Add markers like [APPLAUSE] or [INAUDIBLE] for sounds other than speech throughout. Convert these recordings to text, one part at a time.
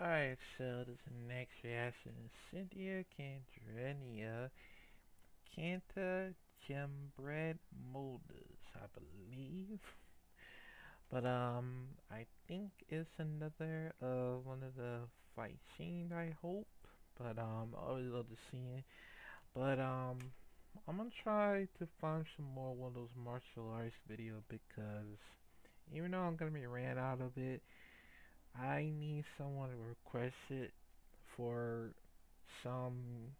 Alright, so this next reaction is Cynthia Candranaya Canta Gembred Molders, I believe. But um I think it's another uh one of the fight scenes I hope. But um I always love to see it. But um I'm gonna try to find some more one of those martial arts video because even though I'm gonna be ran out of it I need someone to request it for some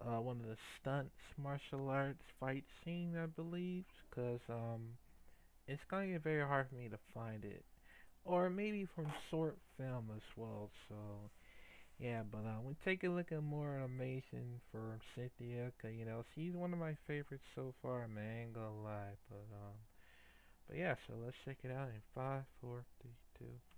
uh, one of the stunts martial arts fight scene I believe because um it's gonna get very hard for me to find it. Or maybe from short film as well so yeah but uh, we take a look at more amazing for Cynthia cause you know she's one of my favorites so far man I ain't gonna lie but um but yeah so let's check it out in five four three two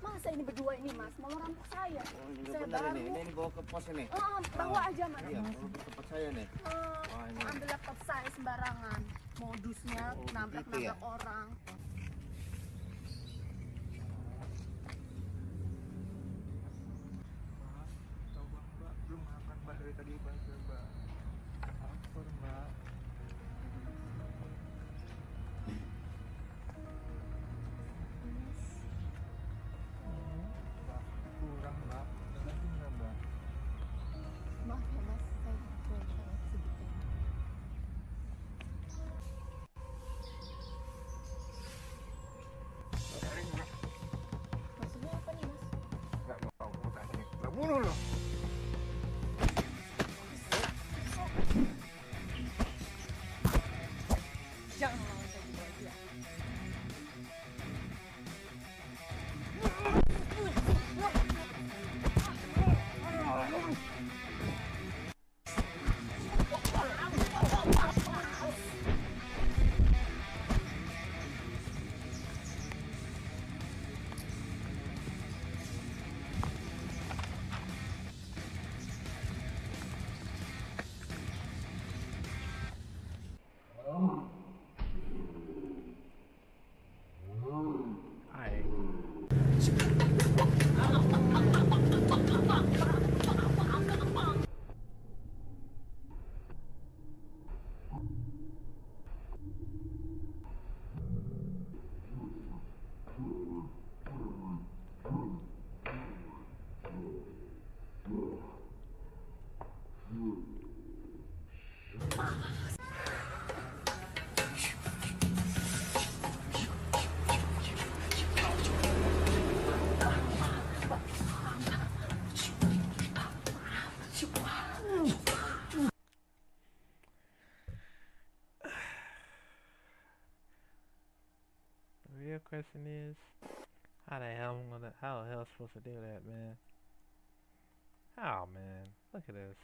Masa ini berdua ini mas mau merampok saya? Oh, ini Saya benar baru. ini. Ini dibawa ke pos ini. Oh, bawa aja mas. Iya, bawa ke tempat saya nih. Oh, Oh, ini. ambil laptop saya sembarangan. Modusnya Oh, nabrak-nabrak begitu ya? orang. mbak belum makan mbak dari tadi mbak tanya nggak question is, how the hell am I gonna, how the hell supposed to do that, man? Oh man? Look at this.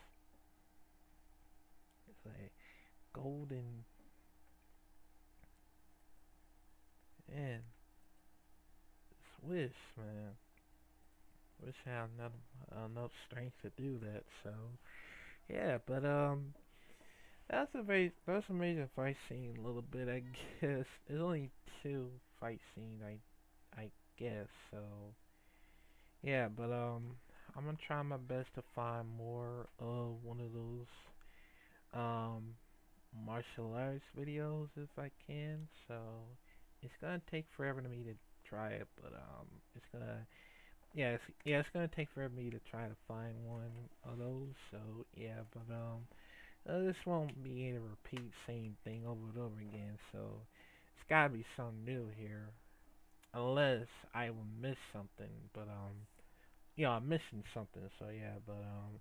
It's like golden. Man. Wish, man. Wish I had enough, enough strength to do that, so. Yeah, but, um. That's a very that's a major fight scene a little bit I [LAUGHS] guess. it's only two fight scenes I I guess so yeah but um I'm gonna try my best to find more of one of those um martial arts videos if I can so it's gonna take forever to me to try it but um it's gonna yeah it's, yeah it's gonna take forever me to try to find one of those so yeah but um uh, this won't be to repeat same thing over and over again, so gotta be something new here. unless I will miss something. But um, you know, I'm missing something. So yeah, but um,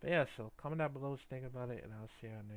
but yeah. So comment down below, think about it, and I'll see you next.